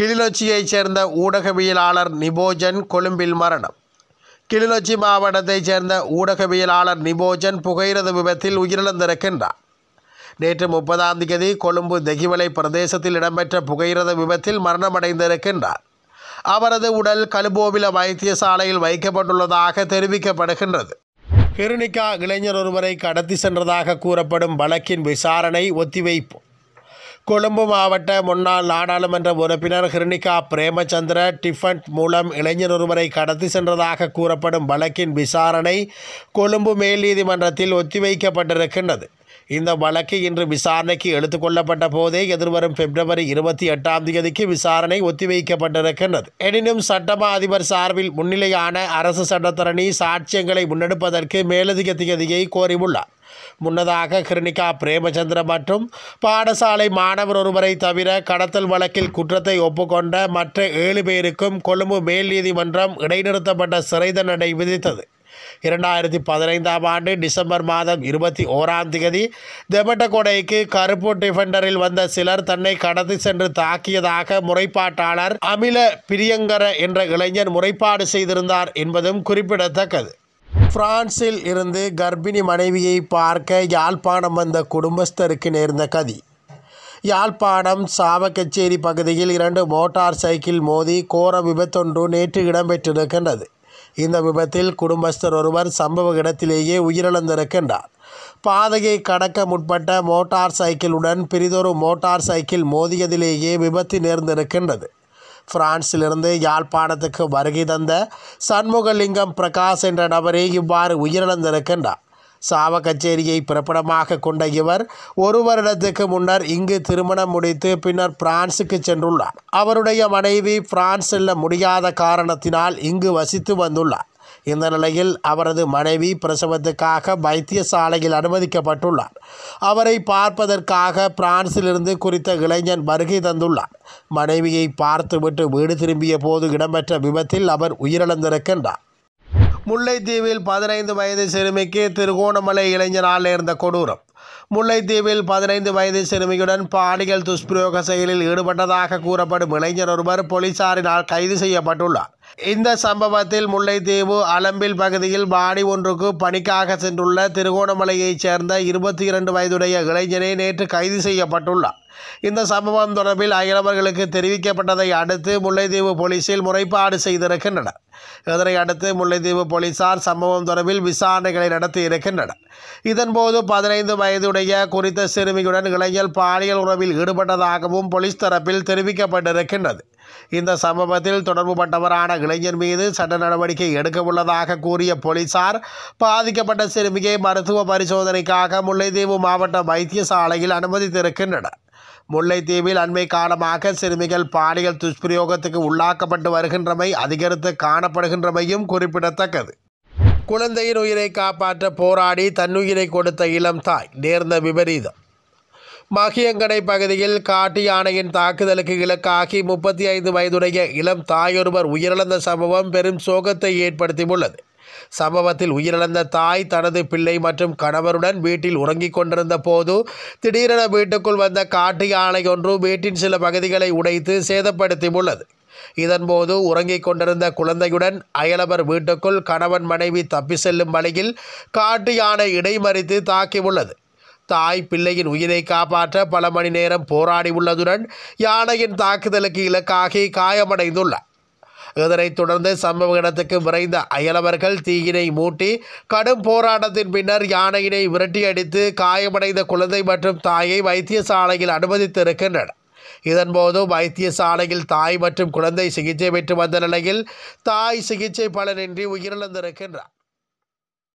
கிளிநொச்சியைச் சேர்ந்த ஊடகவியலாளர் நிபோஜன் கொழும்பில் மரணம். கிளிநொச்சி மாவட்டத்தைச் சேர்ந்த ஊடகவியலாளர் நிபோஜன் புகையிரத விபத்தில் உயிரிழந்திருக்கின்றார். நேற்று முப்பதாம் தேதி கொழும்பு தெகிவலை பிரதேசத்தில் இடம்பெற்ற புகையிரத விபத்தில் மரணமடைந்திருக்கின்றார். அவரது உடல் கலுபோவில வைத்தியசாலையில் வைக்கப்பட்டுள்ளதாக தெரிவிக்கப்படுகின்றது. ஹிருனிகா இளைஞர் ஒருவரை கடத்தி சென்றதாக கூறப்படும் வழக்கின் விசாரணை ஒத்திவைப்பு. கொழும்பு மாவட்ட முன்னாள் நாடாளுமன்ற உறுப்பினர் ஹிருணிகா பிரேமச்சந்திர டிஃபண்ட் மூலம் இளைஞர் ஒருவரை கடத்தி சென்றதாக கூறப்படும் வழக்கின் விசாரணை கொழும்பு மேல் நீதிமன்றத்தில் ஒத்திவைக்கப்பட்டிருக்கின்றது. இந்த வழக்கு இன்று விசாரணைக்கு எடுத்துக்கொள்ளப்பட்ட போதே எதிர்வரும் பிப்ரவரி இருபத்தி எட்டாம் தேதிக்கு விசாரணை ஒத்திவைக்கப்பட்டிருக்கின்றது. எனினும் சட்டமா அதிபர் சார்பில் முன்னிலையான அரசு சட்டத்தரணி சாட்சியங்களை முன்னெடுப்பதற்கு மேலதிக திகதியை கோரியுள்ளார். முன்னதாக கிருணிகா பிரேமச்சந்திர மற்றும் பாடசாலை மாணவர் ஒருவரை தவிர கடத்தல் வழக்கில் குற்றத்தை ஒப்புக்கொண்ட மற்ற ஏழு பேருக்கும் கொழும்பு மேல் நீதிமன்றம் இடைநிறுத்தப்பட்ட சிறை தண்டனை விதித்தது. இரண்டாயிரத்தி பதினைந்தாம் ஆண்டு டிசம்பர் மாதம் இருபத்தி ஓராம் தேதி தெமட்டகொடைக்கு கருப்பு டிஃபெண்டரில் வந்த சிலர் தன்னை கடத்தி சென்று தாக்கியதாக முறைப்பாட்டாளர் அமில பிரியங்கர என்ற இளைஞர் முறைப்பாடு செய்திருந்தார் என்பதும் குறிப்பிடத்தக்கது. பிரான்சில் இருந்து கர்ப்பிணி மனைவியை பார்க்க யாழ்ப்பாணம் வந்த குடும்பஸ்தருக்கு நேர்ந்த கதி. யாழ்ப்பாணம் சாவக்கச்சேரி பகுதியில் இரண்டு மோட்டார் சைக்கிள் மோதி கோர விபத்தொன்று நேற்று இடம்பெற்றிருக்கின்றது. இந்த விபத்தில் குடும்பஸ்தர் ஒருவர் சம்பவ இடத்திலேயே உயிரிழந்திருக்கின்றார். பாதையை கடக்க முற்பட்ட மோட்டார் சைக்கிளுடன் பிரிதொரு மோட்டார் சைக்கிள் மோதியதிலேயே விபத்து நேர்ந்திருக்கின்றது. பிரான்சிலிருந்து யாழ்ப்பாணத்துக்கு வருகை தந்த சண்முகலிங்கம் பிரகாஷ் என்ற நபரே இவ்வாறு உயிரிழந்திருக்கின்றார். சாவகச்சேரியை பிறப்பிடமாக கொண்ட இவர் ஒரு வருடத்துக்கு முன்னர் இங்கு திருமணம் முடித்து பின்னர் பிரான்சுக்கு சென்றுள்ளார். அவருடைய மனைவி பிரான்ஸ் செல்ல முடியாத காரணத்தினால் இங்கு வசித்து வந்துள்ளார். இந்த நிலையில் அவரது மனைவி பிரசவத்துக்காக வைத்தியசாலையில் அனுமதிக்கப்பட்டுள்ளார். அவரை பார்ப்பதற்காக பிரான்சிலிருந்து குறித்த இளைஞன் வருகை தந்துள்ளார். மனைவியை பார்த்துவிட்டு வீடு திரும்பிய போது இடம்பெற்ற விபத்தில் அவர் உயிரிழந்திருக்கின்றார். முல்லைத்தீவில் பதினைந்து வயது சிறுமிக்கு திருகோணமலை இளைஞரால் நேர்ந்த கொடூரம். முல்லைத்தீவில் பதினைந்து வயது சிறுமியுடன் பாலியல் துஷ்பிரயோக செயலில் ஈடுபட்டதாக கூறப்படும் இளைஞர் ஒருவர் போலீசாரினால் கைது செய்யப்பட்டுள்ளார். இந்த சம்பவத்தில் முல்லைத்தீவு அலம்பில் பகுதியில் பாடி ஒன்றுக்கு பணிக்காக சென்றுள்ள திருகோணமலையைச் சேர்ந்த இருபத்தி இரண்டு வயதுடைய இளைஞரே நேற்று கைது செய்யப்பட்டுள்ளார். இந்த சம்பவம் தொடர்பில் அயலவர்களுக்கு தெரிவிக்கப்பட்டதை அடுத்து முல்லைத்தீவு போலீசில் முறைப்பாடு செய்திருக்கின்றனர். இதனை அடுத்து முல்லைத்தீவு போலீசார் சம்பவம் தொடர்பில் விசாரணைகளை நடத்தி இருக்கின்றனர். இதன்போது பதினைந்து வயதுடைய குறித்த சிறுமியுடன் இளைஞர் பாலியல் உறவில் ஈடுபட்டதாகவும் போலீஸ் தரப்பில் தெரிவிக்கப்பட்டிருக்கின்றது. இந்த சம்பவத்தில் தொடர்புபட்டவரான இளைஞர் மீது சட்ட நடவடிக்கை எடுக்க உள்ளதாக கூறிய போலீசார் பாதிக்கப்பட்ட சிறுமியை மருத்துவ பரிசோதனைக்காக முல்லைத்தீவு மாவட்ட வைத்தியசாலையில் அனுமதித்திருக்கின்றனர் முல்லைத்தீவில் அண்மை காலமாக சிறுமிகள் பாலியல் துஷ்பிரயோகத்துக்கு உள்ளாக்கப்பட்டு வருகின்றமை அதிகரித்து காணப்படுகின்றமையும் குறிப்பிடத்தக்கது. குழந்தையின் உயிரை காப்பாற்ற போராடி தன்னுயிரை கொடுத்த இளம் தாய் நேர்ந்த விபரீதம். மகியங்கடை பகுதியில் காட்டு யானையின் தாக்குதலுக்கு இலக்காகி முப்பத்தி ஐந்து வயதுடைய இளம் தாயொருவர் உயிரிழந்த சம்பவம் பெரும் சோகத்தை ஏற்படுத்தியுள்ளது. சம்பவத்தில் உயிரிழந்த தாய் தனது பிள்ளை மற்றும் கணவருடன் வீட்டில் உறங்கிக் கொண்டிருந்த போது திடீரென வீட்டுக்குள் வந்த காட்டு யானை ஒன்று வீட்டின் சில பகுதிகளை உடைத்து சேதப்படுத்தியுள்ளது. இதன்போது உறங்கிக் கொண்டிருந்த குழந்தையுடன் அயலவர் வீட்டுக்குள் கணவன் மனைவி தப்பி செல்லும் வழியில் காட்டு யானை இடைமறித்து தாக்கியுள்ளது. தாய் பிள்ளையின் உயிரை காப்பாற்ற பல மணி நேரம் போராடி உள்ளதுடன் யானையின் தாக்குதலுக்கு இலக்காகி காயமடைந்துள்ளார். இதனைத் தொடர்ந்து சம்பவ இடத்துக்கு விரைந்த அயலவர்கள் தீயினை மூட்டி கடும் போராட்டத்தின் பின்னர் யானையினை விரட்டியடித்து காயமடைந்த குழந்தை மற்றும் தாயை வைத்தியசாலையில் அனுமதித்திருக்கின்றனர். இதன்போது வைத்தியசாலையில் தாய் மற்றும் குழந்தை சிகிச்சை பெற்று வந்த நிலையில் தாய் சிகிச்சை பலனின்றி உயிரிழந்திருக்கின்றார்.